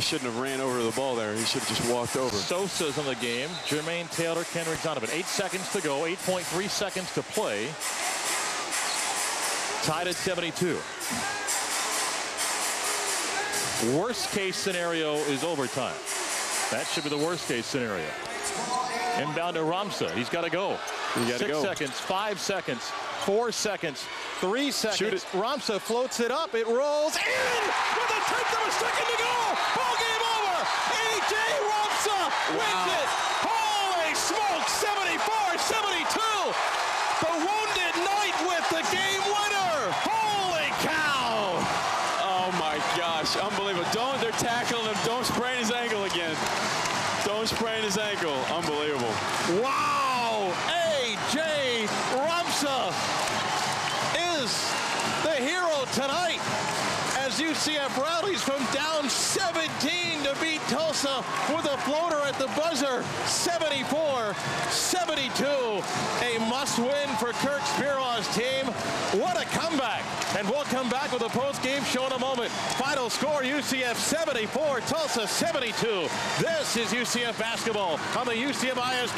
He shouldn't have ran over the ball there. He should have just walked over. Sosa's in the game. Jermaine Taylor, Kendrick Donovan. Eight seconds to go. 8.3 seconds to play. Tied at 72. Worst case scenario is overtime. That should be the worst case scenario. Inbound to Rompza. He's got to go. Six go. seconds, five seconds, four seconds, three seconds. Rompza floats it up. It rolls in with a tenth of a second to go. Oh, Ball game over. A.J. Rompza wins it. Holy smoke, 74-72. The Wounded Knight with the game winner. Holy cow. Oh my gosh, unbelievable. Don't, they're tackling him. Don't sprain his ankle again. Don't sprain his ankle. Unbelievable. Wow! A.J. Rompza is the hero tonight as UCF rallies from down 17 to beat with a floater at the buzzer. 74-72. A must-win for Kirk Speraw's team. What a comeback. And we'll come back with a post-game show in a moment. Final score, UCF 74, Tulsa 72. This is UCF basketball on the UCF IS